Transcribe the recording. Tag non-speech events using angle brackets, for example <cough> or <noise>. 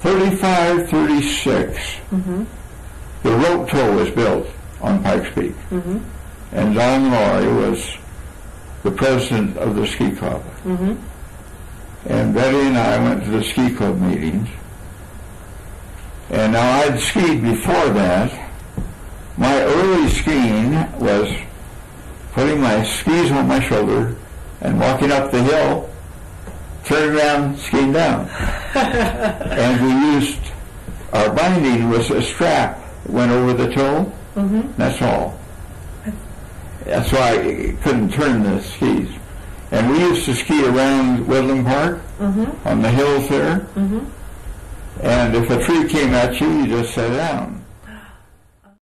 35, 36, mm-hmm. the rope tow was built on Pikes Peak. Mm-hmm. And Don Laurie was the president of the ski club. Mm-hmm. And Betty and I went to the ski club meetings. And now I'd skied before that. My early skiing was putting my skis on my shoulder and walking up the hill, turning around, skiing down. <laughs> and we used our binding was a strap that went over the toe. Mm-hmm. That's all. That's why I couldn't turn the skis. And we used to ski around Woodland Park mm-hmm. on the hills there. Mm-hmm. And if a tree came at you, you just sat down.